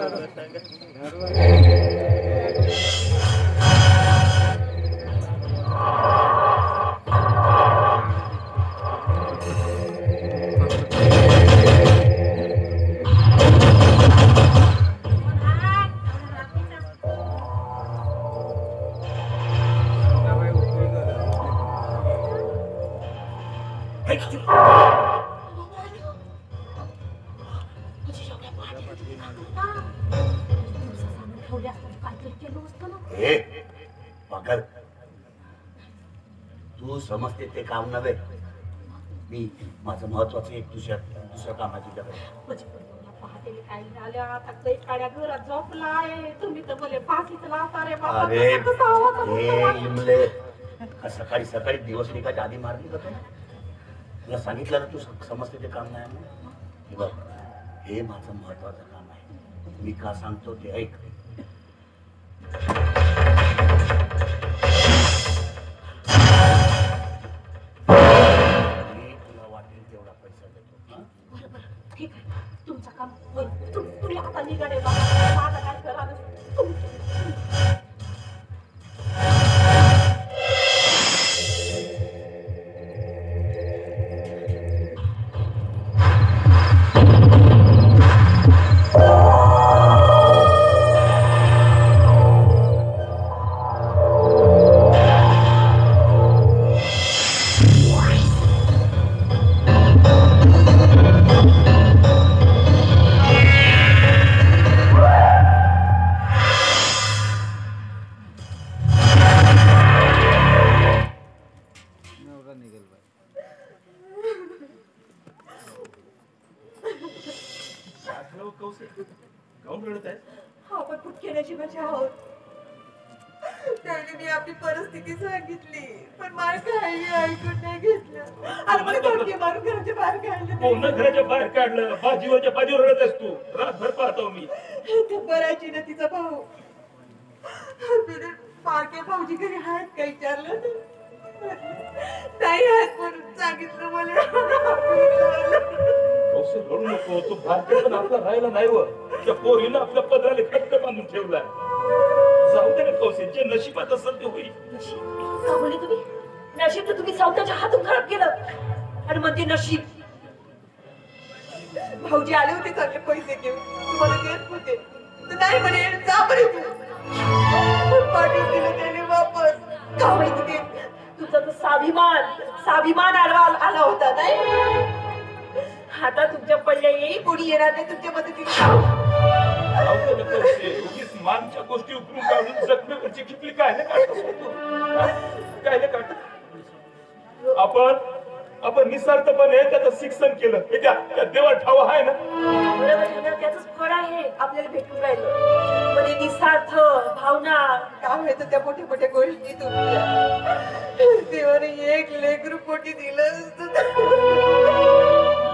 Thank you. तू समजते ते काम नव्हे. मी माझं महत्वाचं एक दुसऱ्या दुसरं काम आहे तुझ्याकडे अरे सकाळी सकाळी दिवस निघायच्या आधी मारली का तुला सांगितलं ना तू समजते ते काम नाही हे बघ हे माझं महत्वाचं काम आहे. मी का सांगतो ते ऐक. काऊन रडत आहे आपण फुटकेण्याची मजा आहोत. त्याने मी आपली परिस्थिती सांगितली पण मला काही ऐकून नाही घेतलं. आणि मला धमकी मारून घराच्या बाहेर काढलं कोण नाही. घराच्या बाहेर काढलं. बाजीवरच्या बाजीवर रडत असतो रातभर पाहतो मी. ते बरायची ना तिचा भाऊ. तिने पारके भाऊजी घरी आहेत का विचारलं नाही आहेत म्हणून सांगितलं मला. असे रडू नको. तो भारतीय पण आपला राहिला नाही व. त्या पोरीनं आपल्या पदराला खट्ट बांधून ठेवलाय. जाऊ दे ना कौशे जे नशिबात असेल ते होईल. का बोलले तुम्ही? नशीब तर तुम्ही सावताच्या हातून खराब केलं. आणि मग ते नशीब. भाऊजी आले होते चांगले पैसे घेऊन. तुम्हाला देत होते. तर नाही म्हणे जा बरे तू पाठवून दिलं त्याने वापस. का म्हणे तिथे तुझा तो स्वाभिमान स्वाभिमान आडवा आला होता नाही? आता तुमच्या पडल्या येईल कोणी येणार नाही तुमच्या मदतीने. मानच्या गोष्टी उकरून काढून जखमेवरची खिपली काय ना काढतो? काय ना काढतो? आपण आपण निस्वार्थपणे त्याचं शिक्षण केलं. हे त्या त्या देवा ठाव आहे ना? बरोबर त्याचंच फळ आहे आपल्याला भेटून राहिलं. म्हणजे निस्वार्थ भावना. काय व्हायचं त्या मोठ्या मोठ्या गोष्टी तुमच्या देवाने एक लेकरू पोटी दिलं असतं.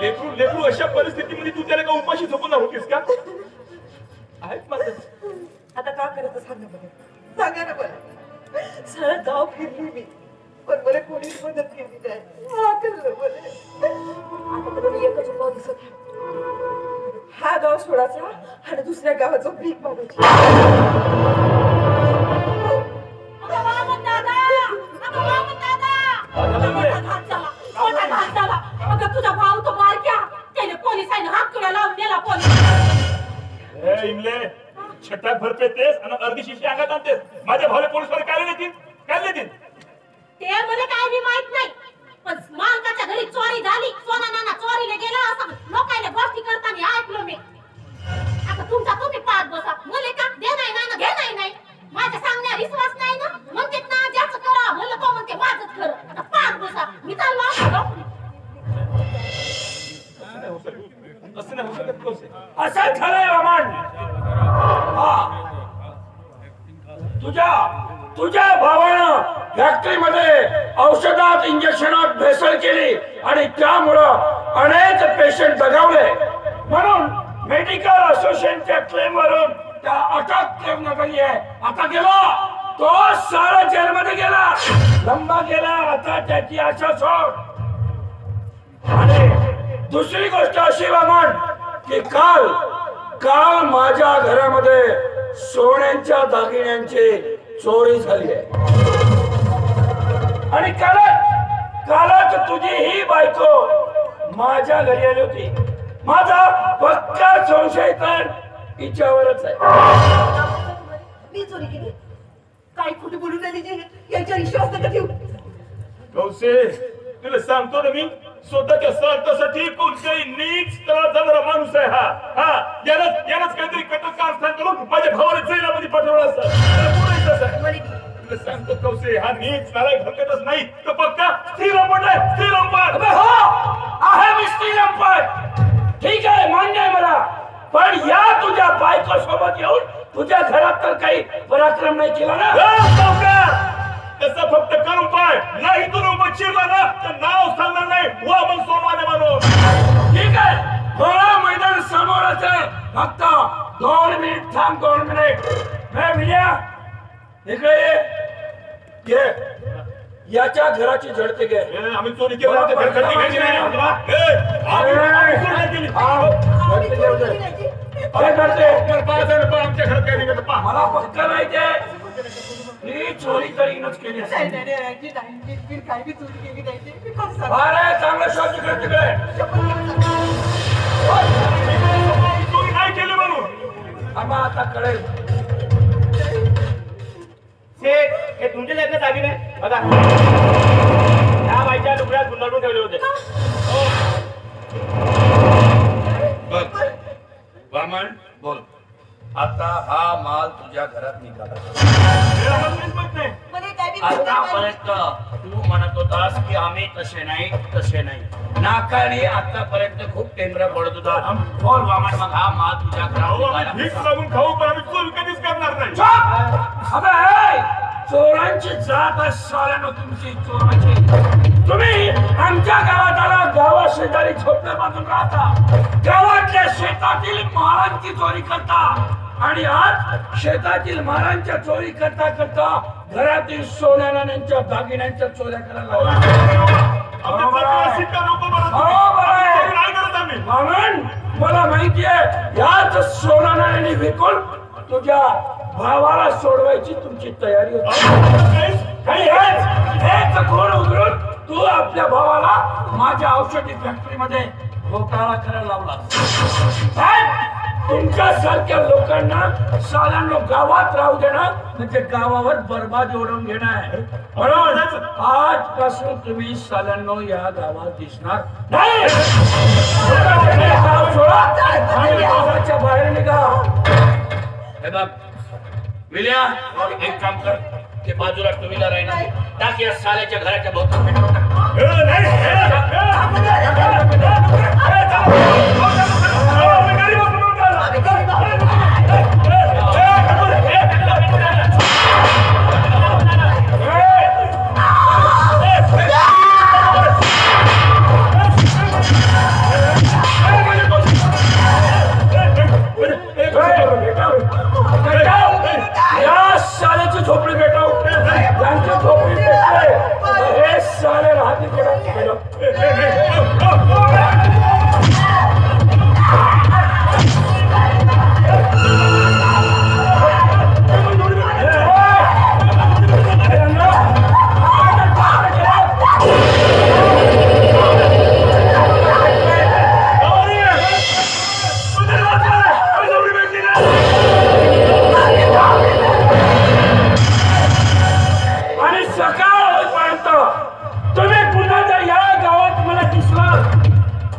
लेकरू लेकरू अशा परिस्थितीमध्ये तू त्याला का उपाशी झोपून होतीस का? आहेत माझं आता का करायचं सांगा बरं. सांगा ना बरं. सरळ गाव फिरली मी. पण मला कोणीच मदत केली नाही. हा कळलं बरं आता तर मला एकच उपाय दिसत हा गाव सोडायचा आणि दुसऱ्या गावाचा भीक मागायची. छटा आणि अर्धी शिष्य अंगात आणतेस. माझ्या भावले पोलीस तुझ्या तुझ्या भावानं फॅक्टरीमध्ये औषधात इंजेक्शनात भेसळ केली आणि त्यामुळं अनेक पेशंट दगावले. म्हणून मेडिकल असोसिएशनच्या क्लेम वरून त्या अटक क्लेम नगरी आहे. आता गेला तो सारा जेलमध्ये गेला. लंबा गेला आता त्याची आशा सोड. आणि दुसरी गोष्ट अशी वामन की काल काल माझ्या घरामध्ये सोन्यांच्या दागिन्यांची चोरी झाली आहे. आणि कालच कालच तुझी ही बायको माझ्या घरी आली होती. माझा पक्का संशय तर हिच्यावरच आहे. मी चोरी केली. काय कुठे बोलून राहिली जी याच्यावर विश्वास नका ठेवू. कौसे तुला सांगतो ना मी स्वतःच्या स्वार्थासाठी कोणत्याही नीच जाणारा माणूस आहे हा. हा यानंच यानंच काहीतरी कटक करून माझ्या भावाला जैलामध्ये पाठवलं असतं. बोलायचं. तुला सांगतो कौसे हा नीच नालायक हरकतच नाही. तर पक्का स्त्रीलंपट आहे स्त्रीलंपट अबे हो आहे मी स्त्रीलंपट ठीक आहे मान्य आहे मला. पण या तुझ्या बायको सोबत येऊन तुझ्या घरात तर काही पराक्रम नाही केला ना? फक्त करून पाय नाही तू उभं चिरला ना तर नाव सांगणार नाही. वामन सोनवाने म्हणून. ठीक आहे मला मैदान समोरच आहे फक्त दोन मिनिट थांब दोन मिनिट विजया इकडे ये. याच्या घराची झडते घे आम्ही चोरी केली. हा. काय तर आमच्या घरात काही निघत. मला पक्का माहितीये ही चोरी तरीनच केली नाही असेल. नाही नाही आता कळेल. हे तुमचे आहेत ना दागिने बघा. त्या बाईच्या लुगड्यात गुंडाळून ठेवले होते. बघ वामन बोल. आता हा माल तुझ्या घरात निघाला. हे. आतापर्यंत तू म्हणत होतास की आम्ही तसे नाही तसे नाही. नाकाने आतापर्यंत खूप टेंबरा पडत होता. बोल वामन मग हा माल तुझ्या लागून खाऊ पण आम्ही चोरी कधीच करणार नाही! चोरांची जात आहे साल्यानं तुमची चोराची. तुम्ही आमच्या गावात आला गावा शेजारी झोपड्या बांधून राहता. गावातल्या शेतातील मालांची चोरी करता. आणि आज शेतातील मालांच्या चोरी करता करता घरातील सोन्या नाण्यांच्या दागिन्यांच्या चोऱ्या करायला नको नाही म्हणून मला माहिती आहे याच सोना विकून तुझ्या भावाला सोडवायची तुमची तयारी होती. आणि हेच कोण उघडून तू आपल्या भावाला माझ्या औषधी फॅक्टरीमध्ये घोटाळा करायला लावला? तुमच्या सारख्या लोकांना सालांनो गावात राहू देणं म्हणजे गावावर बर्बाद ओढून घेणं आहे म्हणून आजपासून तुम्ही सालांनो या गावात दिसणार नाही गाव सोडा आणि गावाच्या बाहेर निघा हे बघ विल्या एक काम कर ते बाजूला टू व्हीलर आहे टाक या साल्याच्या घराच्या भोवती पेट्रोल टाक.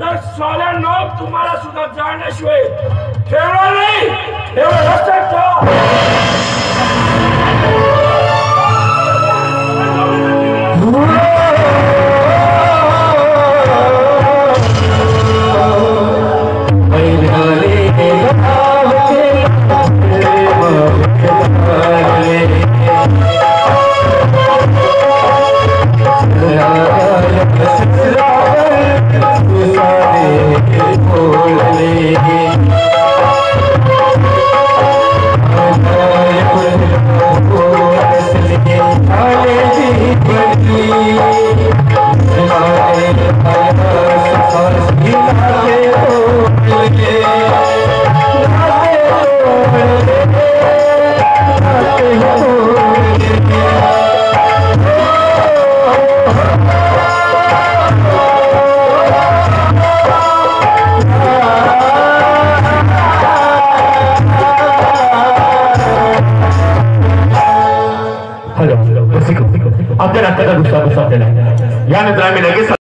तर साल्यांनो तुम्हाला सुद्धा जाण्याशिवाय ठेवणार नाही. एवढं लक्षात ठेवा. आपल्या नाटकाचा